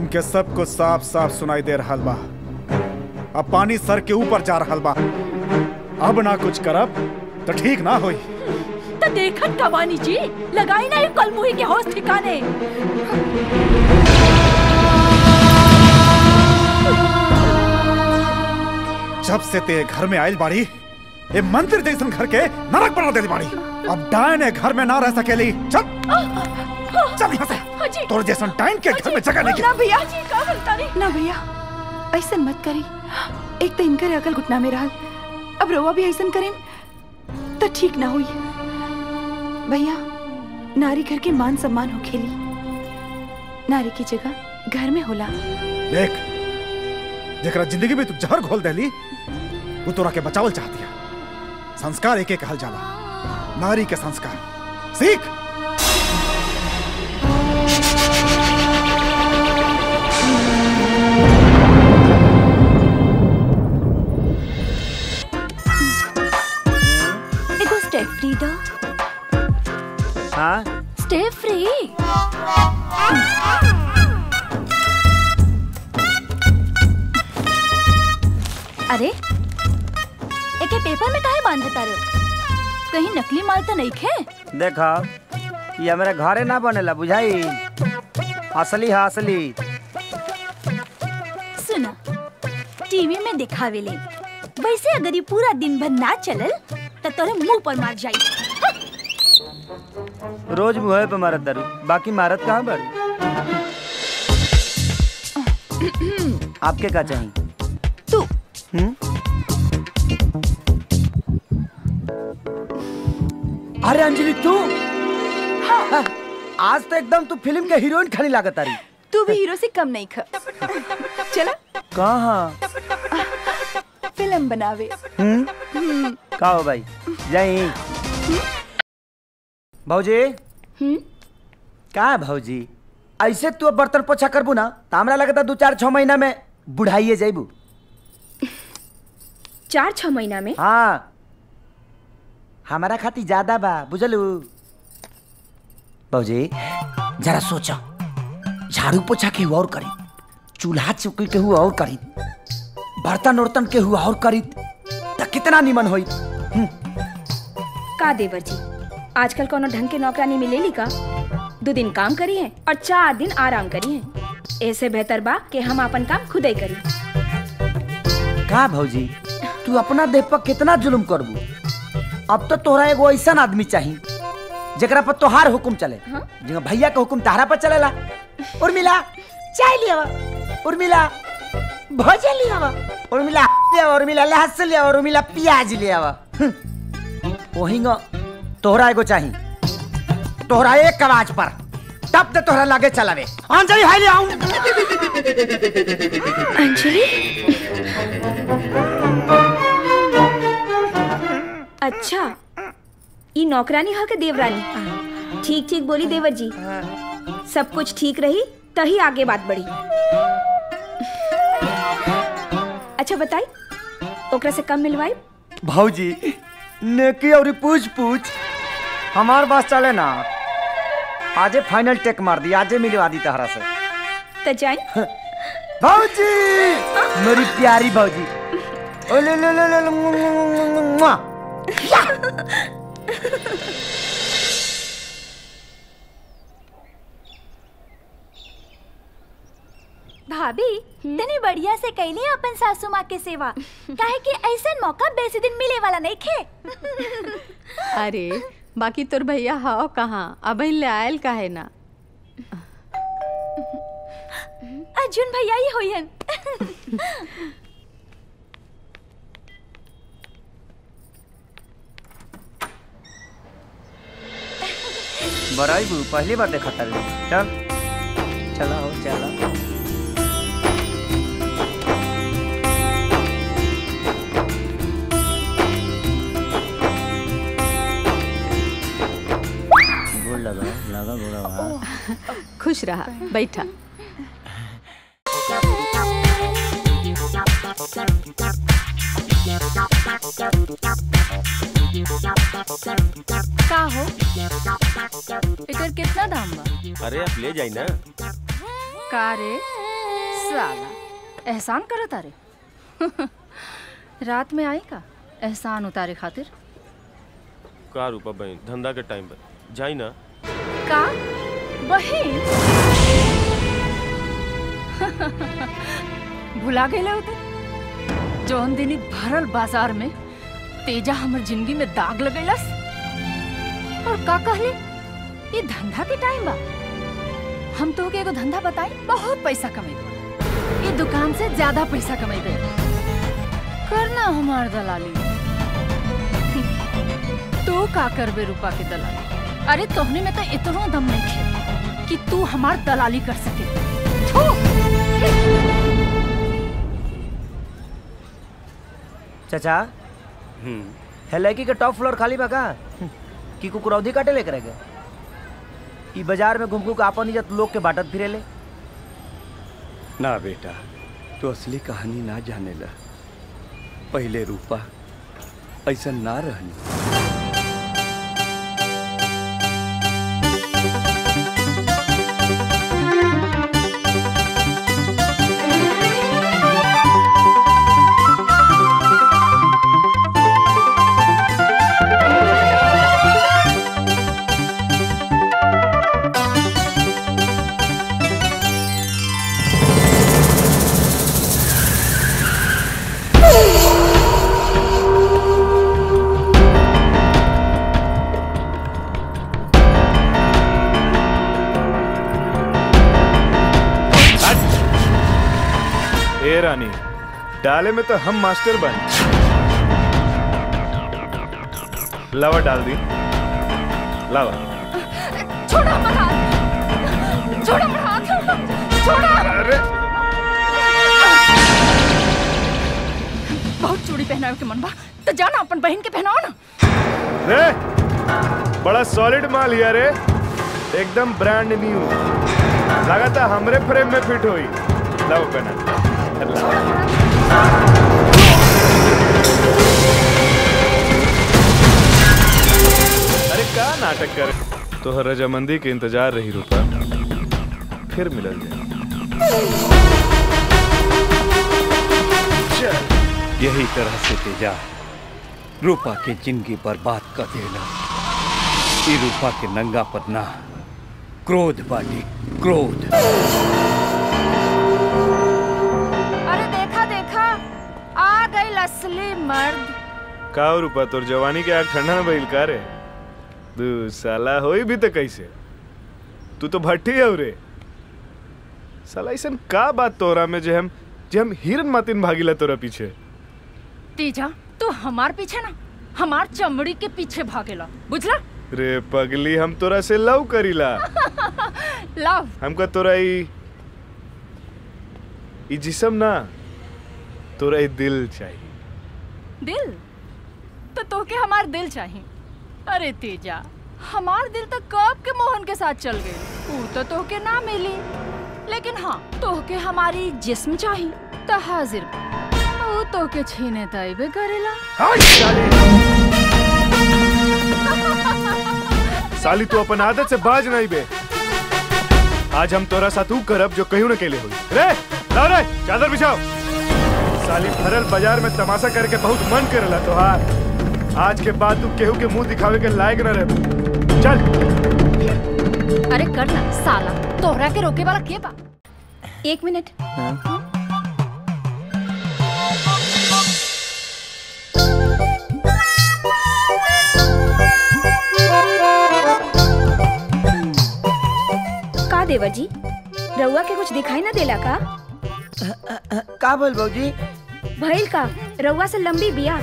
हमके सब कुछ साफ़ साफ़ सुनाई दे रहा बा। अब पानी सर के ऊपर जा रहा बा। अब ना कुछ करब तो ठीक ना होई। तो देखत कवानी जी लगाई ना ये कलमुही के होश ठिकाने। जब से ते घर में आयल बाड़ी ये मंदिर जैसन घर के नरक बना दे बाड़ी। अब डायन घर में ना रह सकेली। चल चल यहाँ से। तोर जैसन डायन के घर में जगह नहीं ना भैया। अजी का करता नहीं ना भैया ऐसा मत करी। एक तो इनकर अकल घुटना में रहल अब रउआ भी ऐसा करें तो ठीक ना हुई। भैया नारी घर के मान सम्मान हो खेली। नारी की जगह घर में होला। देख जेकरा ज़िंदगी में तू जहर घोल देली वो तोरा के बचावल चाहती है। संस्कार एक एक कहल जाला। नारी के संस्कार। सीख। देखा ये हमारे घरे ना बनेला बुझाई? असली है असली। सुना टीवी में दिखावे ले। वैसे अगर ये पूरा दिन भर ना चलल तो तोरे मुँह पर मार जाई। रोज मुँह पे मारत दारू। बाकी मारत कहाँ बड़ आपके का चाहिए अरे अंजलि तू? हाँ, आज तो एकदम तू फ़िल्म के हीरोइन खानी लागत आ रही तू भी हीरो से कम नहीं ख। चला। कहाँ? फ़िल्म बनावे। हम्म? का हो भाई? जाई भौजी? हम्म? का है ऐसे तू अब बर्तन पोछा करबू ना तो हमारा लगता दो चार छह महीना में बुढ़ाइए जाइबू चार छह महीना में? हाँ। हमारा खाती ज़्यादा बा बुझलू? भौजी जरा सोचो। झाड़ू पोछा के और करी चूल्हा चौकी के हुआ और करी बर्तन उर्तन के हुआ और करी तो कितना निमन होई? का देवर जी आजकल कोनो ढंग के नौकरानी मिलेली का? दो दिन काम करी है और चार दिन आराम करी है ऐसे बेहतर बा कि हम अपन काम खुद ही करी। का भौजी तू अपना देह पर कितना जुल्म करबू? अब तो तोहरा एगो ऐसा आदमी चाहिए जरा पर तोहार हुकुम चले। हाँ? भैया का हुकुम तारा पर चलेला। उर्मिला चाय लिया उर्मिला भोजन लिया उर्मिला लिया उर्मिला लहसुन लिया उर्मिला प्याज लिया वही तोहरा एगो चाहिए तोहरा एक आवाज़ पर तब तो तोहरा लागे चलावे अंजलि हाय ले आऊँ अंजलि? अच्छा ई नौकरानी हो के देवरानी ठीक ठीक बोली देवर जी सब कुछ ठीक रही तही आगे बात बढ़ी अच्छा बताई ओकरा से कम मिलवाई भौजी नेकी और पूछ पूछ हमार बात चले ना आजे फाइनल टेक मार दी आजे मिलवा दी तहरा से तो जाए भौजी मेरी प्यारी भौजी ओ ले ले ले भाभी तनी बढ़िया से कैली अपन सासू माँ के सेवा। काहे कि ऐसा मौका बेसी दिन मिले वाला नहीं खे। अरे बाकी तोर भैया हाओ कहाँ? अब ले आयल काहे ना? अर्जुन भैया ही होयन। बड़ाई बू, पहली बार देखा था चल। चला हो चला लगा गोड़ा खुश रहा, बैठा। का हो एकर कितना दाम बा? अरे आप ले जाई ना। का रे साला। एहसान करत अरे रात में आई का? एहसान उतारे खातिर। का रूपा बहन धंधा के टाइम पर। जाई ना। का? बहिन? भुला गए होते जौन दिन भरल बाज़ार में तेजा हमर ज़िंदगी में दाग लगेलस। और का कहले ये धंधा के टाइम बा। हम तो के एगो धंधा बताई, बहुत पैसा कमेबे ये दुकान से ज़्यादा पैसा कमेबे करना हमार दलाली। तू का करबे रूपा के दलाली? अरे तोहने में तो इतना दम नहीं खे कि तू हमार दलाली कर सके। चाचा है लड़की के टॉप फ्लोर खाली बा का कि कुकुरौधी काटे लेकर गए? ई बाज़ार में घूम घूम के आपन इज़्ज़त लोग के बांटत फिरेले। ना बेटा, तू असली कहानी ना जाने ला पहले रूपा, ऐसा ना रहनी। डाले में तो हम मास्टर बन। लावा डाल दी। लावा। छोड़ो हमारा हाथ। छोड़ो हमारा हाथ। छोड़ो। अरे। बहुत चूड़ी पहनावे के मन बा तो जाना अपन बहन के पहनाओ ना। रे बड़ा सॉलिड माल हिया रे। एकदम ब्रांड न्यू लगाता हमरे फ्रेम में फिट हुई। लाओ पहना। अरे का नाटक कर तो रजामंदी के इंतज़ार रही रूपा। फिर मिलल जाए यही तरह से तेजा रूपा के ज़िंदगी बर्बाद कर देना। रूपा के नंगा पर ना। क्रोध बाटी क्रोध। असली मर्द। का रूपा तोर जवानी के आग ठंडा में भइल का रे? दू साला होई भी तो कैसे? तू तो भट्टी है रे साला ऐसन का बात तोरा में जे हम जे हम हिरन मातिन भागीला तोरा पीछे? तीजा तू हमार पीछे ना हमार चमड़ी के पीछे भागेला बुझला? रे पगली हम तोरा से लव करीला। लव? हमका तोरा ई ई जिसम ना तोरा ई दिल चाहिए दिल? तो तोके हमार दिल चाहिए। अरे तेजा, हमार दिल तो कब के मोहन के साथ चल गए ऊ तो तोके ना मिली। लेकिन हाँ तोके हमारी जिस्म चाहिए तो हाजिर। बा। ऊ तोके छीने तैबे करेला। साली। तू अपन आदत से बाज नहीं बे आज हम तोरा साथ ऊ करब जो कहीं न केले हुई। रे, लाओ रे, चादर बिछाओ। साली भरल बाज़ार में तमाशा करके बहुत मन करेला तोहार आज के बाद तू केहू के मुँह दिखावे के लायक न रहे चल। अरे कर ना साला तोहरा के रोके वाला के बा? एक मिनट। का देवर जी रउआ के कुछ दिखाई ना देला का? आ, आ, आ, का बोल बाबूजी भइल का रउआ से लंबी बिया।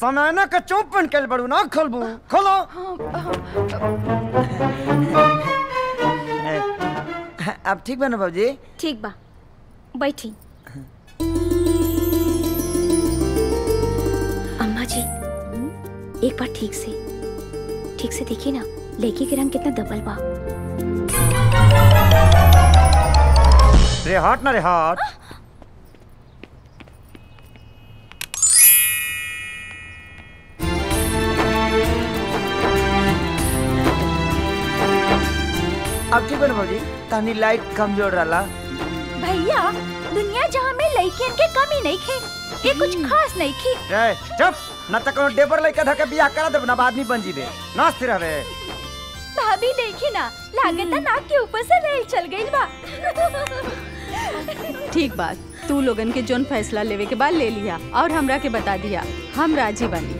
सनाना का चौप पहन के बड़ू ना खोलबू? खोलो। अब ठीक बा ना बाबूजी ठीक बा। बैठी। अम्मा जी एक बार ठीक से ठीक से देखिए ना लेके के रंग कितना दबल बा। रे रेहाट ना रे रेहाट अब क्यों बन भाजी? तानी लाइट कमज़ोर रहला। भैया दुनिया जहाँ में लड़कियन के कमी नहीं खे ये कुछ हम्म। खास नहीं थी रे चुप! न त तो कोनो डेबर लड़का धके बियाह करा देब ना आदमी बन जीबे। ना स्थिर रहे भाभी देखी ना लागत हम्म। ना के ऊपर से रेल चल गई बा। ठीक बात। तू लोगन के जोन फैसला लेवे के बाद ले लिया और हमरा के बता दिया हम राज़ी बनी।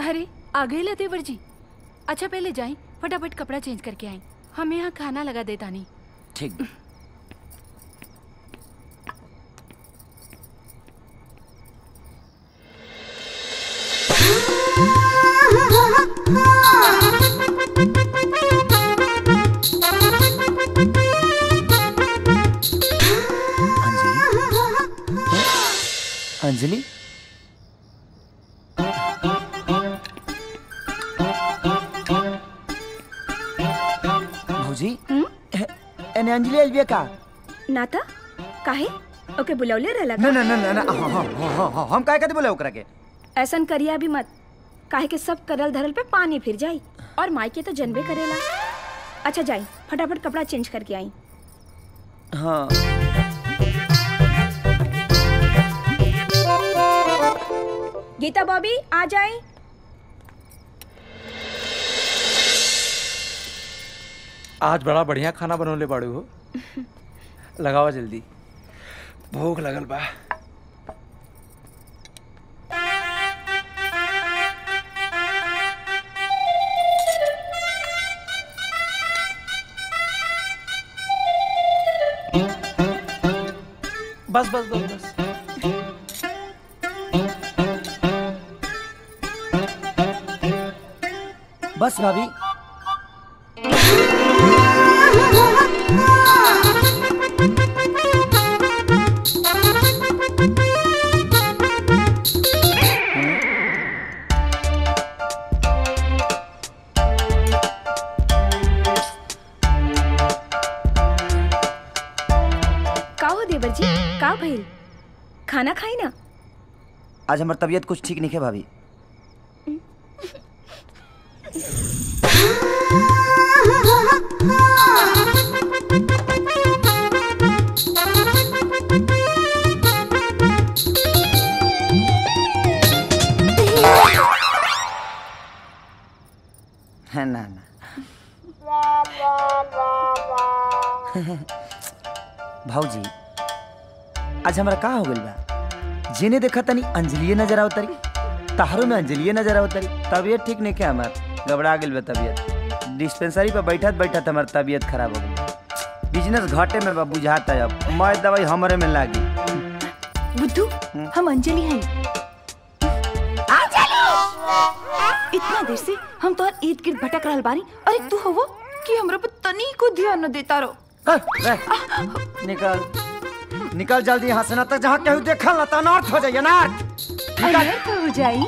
अरे आ गए ला देवर जी अच्छा पहले जाए फटाफट कपड़ा चेंज करके आएँ। हम यहाँ खाना लगा देता नहीं। ठीक। अंजलि? भौजी? एने अंजलि आइल बिया का? नाता? काहे? ओके बुलौले रहला ना ना ना ना ना हाँ, हाँ, हाँ, हाँ, हम काहे कहते बोले ओकरा के? ऐसन करिया भी मत। काहे के सब करल धरल पे पानी फिर जाई और माई के तो जनबे करेला। अच्छा जाई फटाफट कपड़ा चेंज करके आई। हाँ। गीता बॉबी आ जाए। आज बड़ा बढ़िया खाना बनवले बाड़ू हो। लगावा जल्दी। भूख लगल बा। बस बस बस बस। बस भाभी। देवर जी का भइल खाना खाई ना? आज हमार तबीयत कुछ ठीक नहीं है भाभी। भाऊजी, आज हमरा का हो गइल बा? जेने देखा तनी अंजलिए नज़र आवतरी तारो में अंजलिए नज़र आवतरी, तबियत ठीक नहीं क्या हमार? घबरा बा तबीयत। डिस्पेंसरी पे बैठत बैठत हमार तबीयत खराब हो गई बिज़नेस घाटे में बा बुझाता है अब। मैं दवाई हमरे में लागी। बुद्धू हम अंजलि हैं। इतना देर से हम तो इर्द गिर्द भटक रहल बानी। अरे तू हो वो कि हमरा पर तनी को ध्यान न देता रो निकल। निकल जल्दी यहाँ से ना तक जहाँ केहू देखल ना तो अनर्थ हो जाइए अनर्थ हो जाई।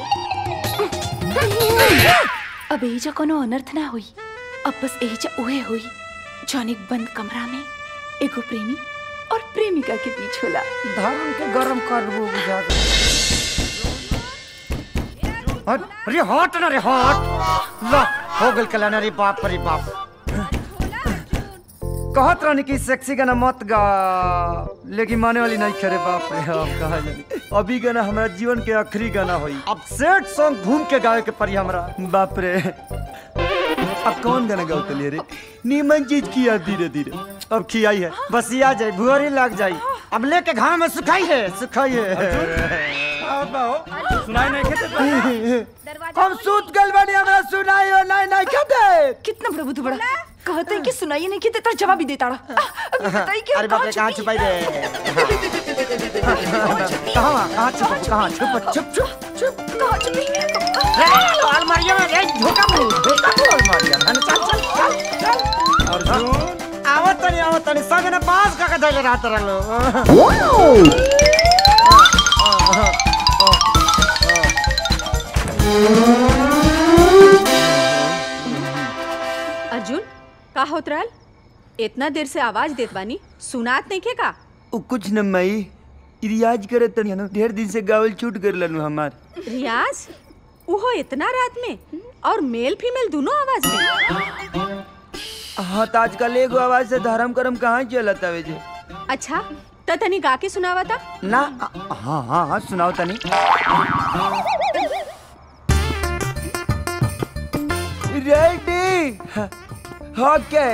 अब एजा कोनो अनर्थ ना हुई। अब बस एजा उहे हुई, जौन एक बंद कमरा में एगो प्रेमी और प्रेमिका के बीच होला। धर्म के गरम कर वो बुझा हट, अरे हट ना रे, हट। ला, हो गल कल्याण रे बाप रे बाप। कहत रहनी कि सेक्सी गाना मत गा। लेकिन माने वाली नहीं करे बाप रे। हम कहा जानी अभी गाना हमारा जीवन के आखिरी गाना होई। अब सेट सॉन्ग घूम के गावे के पड़ी हमरा। बाप रे। अब कौन गाना गाओ तलिए रे? नीमन चीज़ किया धीरे धीरे। अब खियाई है। बस ये आ जाए भुअरी लग जाई। अब लेके घाम में सुखाई है सुखाई है। सुनाई नहीं खेते हम सूत गल बनी हमरा सुनाई हो नहीं नहीं कहते। कितना बड़ा बुद्धू बड़ा। कहते हैं कि सुनाइए नहीं कि तेरा जवाब ही देता रहा अभी बताइए कि अरे बाप रे कहाँ छुपाई रे कहाँ कहाँ छुप कहाँ छुप? छुप छुप छुप कहाँ छुपी अलमारिया में रे धोखा मुँह धोखा मुँह अलमारिया में। चल चल चल चल। अर्जुन आवत तनी आवत तनी संग ने पास का का धैले रात रहलो अर्जुन का होत रहल? इतना देर से आवाज़ देत बानी सुनात नहीं के का? उ कुछ न मई रियाज करे तनी ना ढेर दिन से गावल छूट कर लनु हमार। रियाज? उहो इतना रात में? और मेल फीमेल दोनों आवाज़ में? हाँ तो आजकल एगो आवाज़ से धर्म करम कहाँ चलत आवे जे? अच्छा त तनी गा के सुनावा था ना हाँ हाँ हाँ सुनाओ तनी। Ready okay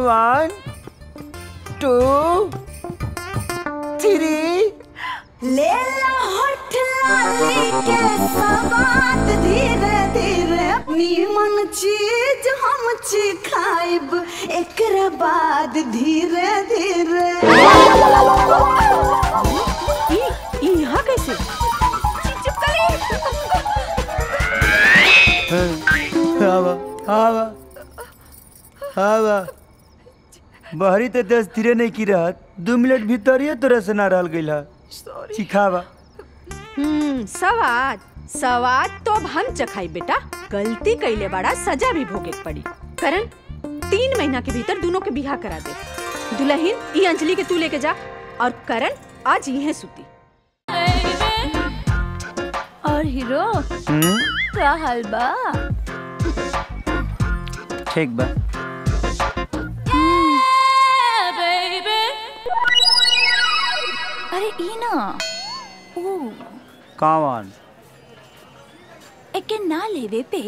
one two three ले ला होठ लाली के सवाद धीरे धीरे। नीमन चीज़ हम ची खाइब एकरा बाद धीरे धीरे। हवा बहरी तो दस धीरे नहीं की रहत दो मिनट भीतर ही तोरा से ना रहल गइल है सिखावा। हम्म सवाद। सवाद तो अब हम चखाई बेटा। गलती कैले बड़ा सजा भी भोगे पड़ी। करण तीन महीना के भीतर दोनों के बिहा करा दे। दुल्हन ई अंजलि के तू लेके जा। और करण आज यहीं सुती। और हीरो हम्म? का हाल बा? ठीक बा। ना एके ना लेवे पे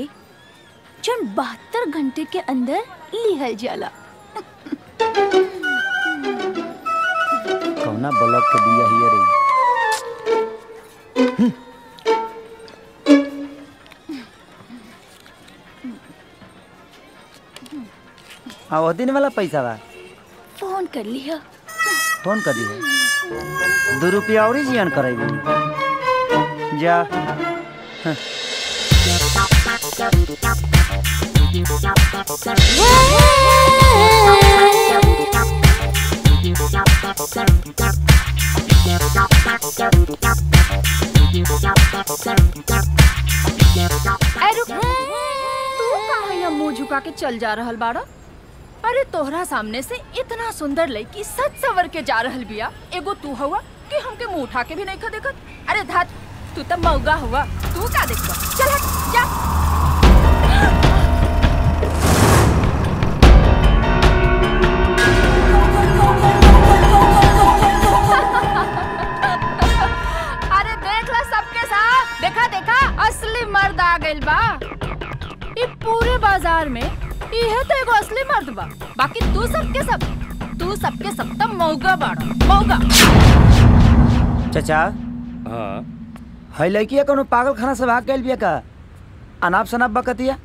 जन बहत्तर घंटे के अंदर लिहल जाला कौना बलब के बिया हिया रही आ वो दिन वाला पैसा बा फ़ोन कर लिया फ़ोन कर दिए दो रुपया और जियान करेबी। जा। तू कहाँ यहाँ मुँह झुका के चल जा रहा बाड़ा अरे तोहरा सामने से इतना सुंदर लड़की सच सवर के जा रहल बिया। एगो तू हुआ कि हमके मुँह उठा के भी नहीं देखत? अरे धात, तू तो मौगा हुआ तू का देख चल हट, जा। अरे देख साथ। देखा देखा, असली मर्द आ गइल बा। पूरे बाज़ार में ये तो एगो असली मर्द बा। बाकी तू सबके सब तू सबके सब तो मौगा बाड़ा मौगा चाचा? हाँ। है लड़किया है कोनो पागल खाना से भाग गेल बिया का? अनाप शनाप बकतिया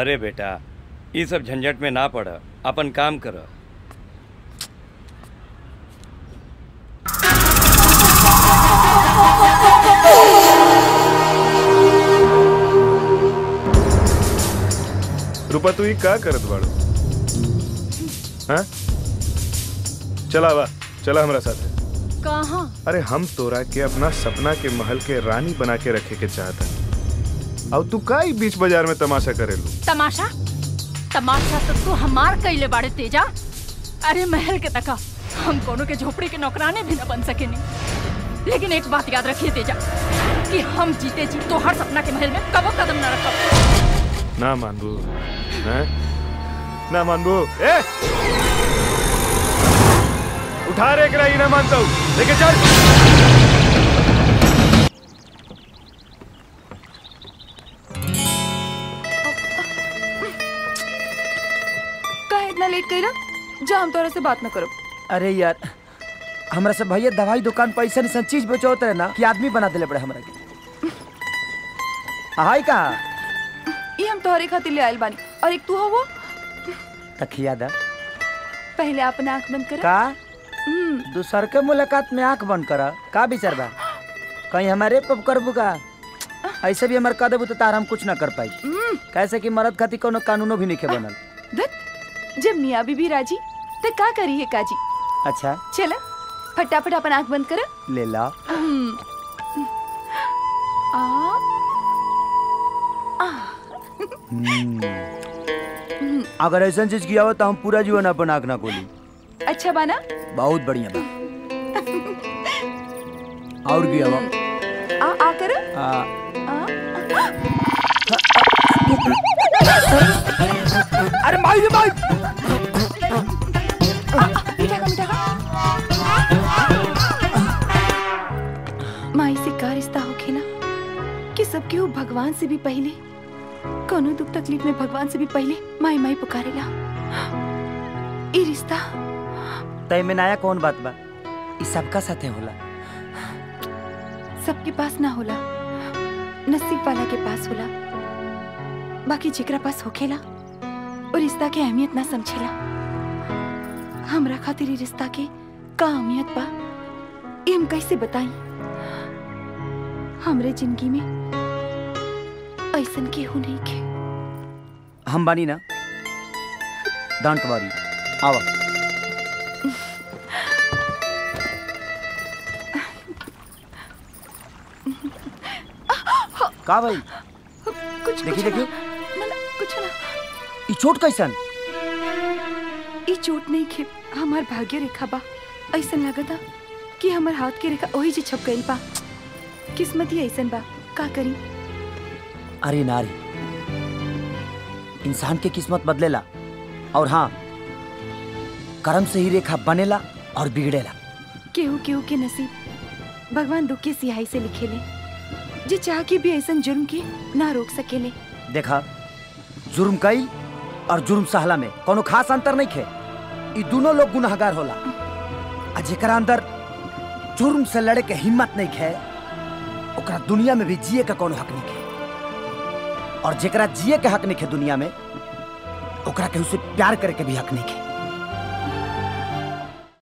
अरे बेटा ये सब झंझट में ना पड़ अपन काम कर। रूपा तू ही का करत बाड़ू? हाँ? चला बा चला हमरा साथ। कहाँ? अरे हम तोरा के अपना सपना के महल के रानी बना के रखे के चाहता। अब तू का बीच बाज़ार में तमाशा करेलू? तमाशा? तमाशा तो तू हमार कैले बाड़े तेजा। अरे महल के तका हम कोनो के झोपड़ी के नौकराने भी न बन सके नहीं लेकिन एक बात याद रखिए तेजा कि हम जीते जी तो हर सपना के महल में कबो कदम न रखब। ना मानबू। हैं? ना मानबू। ए! उठा रे एकरा ना मानता हूँ। लेके चल। काहे इतना लेट कइला जा हम तोरा से बात न करो। अरे यार हमरा से भैया दवाई दुकान पर ऐसा ऐसा चीज़ बेचौत रहे ना कि आदमी बना दिले पड़े हमरा के हाय कहा? ई हम तोहरे खातिर ले आइल बानी। और एक तू हो वो। तखिया दा पहले अपन आँख बंद कर। का? दूसर के मुलाकात में आँख बंद कर। का विचार बा? कहीं हमारे पब करबू का? ऐसे भी हमारे कदबू तो तार हम कुछ ना कर पाई। कैसे कि मरद खातिर कोनो कानूनो भी नहीं बनल। जब मियाँ बीबी राज़ी तो का करी है काजी? अच्छा। चला फटाफट अपन आँख बंद कर। ले ला आ। हम्म। अगर ऐसा चीज़ किया हो तो हम पूरा जीवन अपन आँख ना खोली। अच्छा बाना। बहुत बढ़िया बा और अब आ आ कर। अरे माई रे माई का माई से का रिश्ता होखे ना? कि सबके वो भगवान से भी पहले? कोनो दुख तकलीफ़ में भगवान से भी पहले माई माई पुकारेला ई रिश्ता? तय में नया कौन बात बा? ई सबका साथे होला। सबके पास ना होला। नसीब वाला के पास होला। बाकी जेकरा पास होखेला और रिश्ता के अहमियत ना समझेला। हमरा खातिर ई रिश्ता के का अहमियत बा? ई हम कैसे बताई? हमरे ज़िंदगी में ऐसन केहू नहीं के। हम बानी ना। डोंट वरी आवा का भाई? कुछ देखी कुछ देखी? ना, ना, कुछ ना। ई चोट कैसन? ई चोट नहीं खे हमार भाग्य रेखा बा। ऐसन लगता कि हमार हाथ के रेखा ओही जे छप गई बा। किस्मत ही ऐसन बा। का करी? अरे नारी इंसान के किस्मत बदलेला और हाँ कर्म से ही रेखा बनेला और बिगड़ेला। केहू केहू के नसीब भगवान दुख के सियाही से लिखेले जे चाह के भी ऐसा जुर्म के ना रोक सकेले। देखा जुर्म कई और जुर्म सहला में कोनो खास अंतर नहीं खे। ई दोनों लोग गुनाहगार होला। आ जेकरा अंदर जुर्म से लड़े के हिम्मत नहीं खे ओकरा दुनिया में भी जिए का कोनो हक नहीं खे। और जेकरा जिए के हक नहीं है दुनिया में, ओकरा केहू से प्यार करे के भी हक नहीं खे।